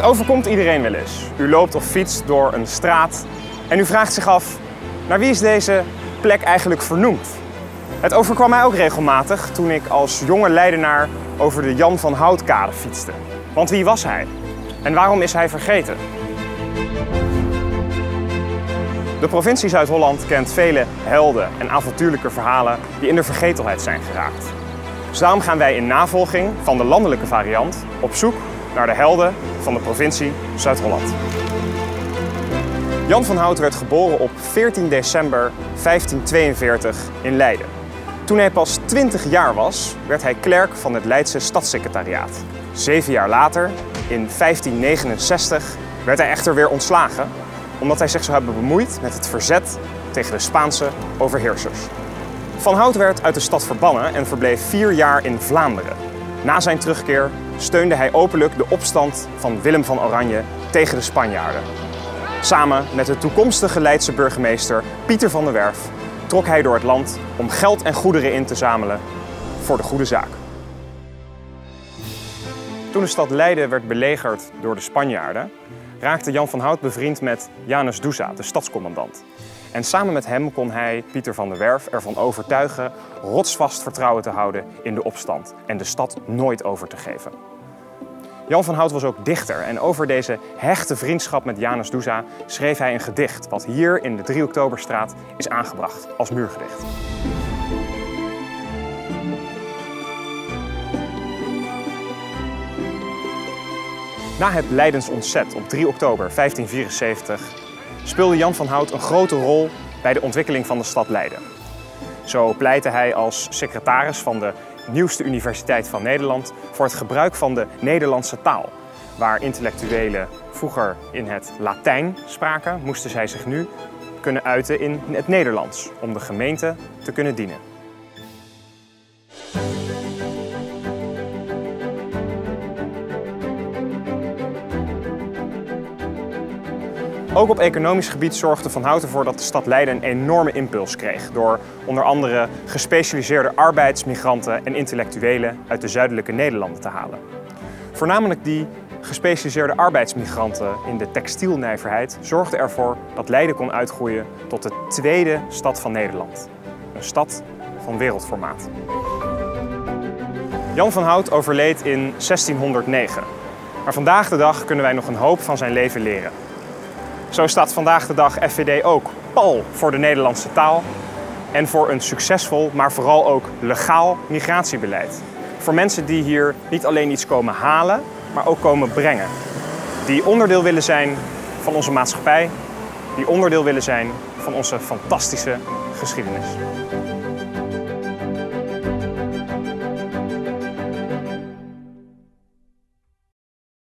Het overkomt iedereen wel eens. U loopt of fietst door een straat en u vraagt zich af, naar wie is deze plek eigenlijk vernoemd? Het overkwam mij ook regelmatig toen ik als jonge Leidenaar over de Jan van Houtkade fietste. Want wie was hij? En waarom is hij vergeten? De provincie Zuid-Holland kent vele helden en avontuurlijke verhalen die in de vergetelheid zijn geraakt. Dus daarom gaan wij in navolging van de landelijke variant op zoek naar de helden van de provincie Zuid-Holland. Jan van Hout werd geboren op 14 december 1542 in Leiden. Toen hij pas 20 jaar was, werd hij klerk van het Leidse stadssecretariaat. Zeven jaar later, in 1569, werd hij echter weer ontslagen omdat hij zich zou hebben bemoeid met het verzet tegen de Spaanse overheersers. Van Hout werd uit de stad verbannen en verbleef vier jaar in Vlaanderen. Na zijn terugkeer steunde hij openlijk de opstand van Willem van Oranje tegen de Spanjaarden. Samen met de toekomstige Leidse burgemeester Pieter van der Werf trok hij door het land om geld en goederen in te zamelen voor de goede zaak. Toen de stad Leiden werd belegerd door de Spanjaarden, raakte Jan van Hout bevriend met Janus Douza, de stadscommandant. En samen met hem kon hij Pieter van der Werf ervan overtuigen rotsvast vertrouwen te houden in de opstand en de stad nooit over te geven. Jan van Hout was ook dichter en over deze hechte vriendschap met Janus Douza schreef hij een gedicht wat hier in de 3 Oktoberstraat is aangebracht als muurgedicht. Na het Leidens ontzet op 3 oktober 1574 speelde Jan van Hout een grote rol bij de ontwikkeling van de stad Leiden. Zo pleitte hij als secretaris van de nieuwste universiteit van Nederland voor het gebruik van de Nederlandse taal. Waar intellectuelen vroeger in het Latijn spraken, moesten zij zich nu kunnen uiten in het Nederlands om de gemeente te kunnen dienen. Ook op economisch gebied zorgde Van Hout ervoor dat de stad Leiden een enorme impuls kreeg. Door onder andere gespecialiseerde arbeidsmigranten en intellectuelen uit de zuidelijke Nederlanden te halen. Voornamelijk die gespecialiseerde arbeidsmigranten in de textielnijverheid zorgden ervoor dat Leiden kon uitgroeien tot de tweede stad van Nederland. Een stad van wereldformaat. Jan van Hout overleed in 1609. Maar vandaag de dag kunnen wij nog een hoop van zijn leven leren. Zo staat vandaag de dag FVD ook pal voor de Nederlandse taal en voor een succesvol, maar vooral ook legaal migratiebeleid. Voor mensen die hier niet alleen iets komen halen, maar ook komen brengen. Die onderdeel willen zijn van onze maatschappij, die onderdeel willen zijn van onze fantastische geschiedenis.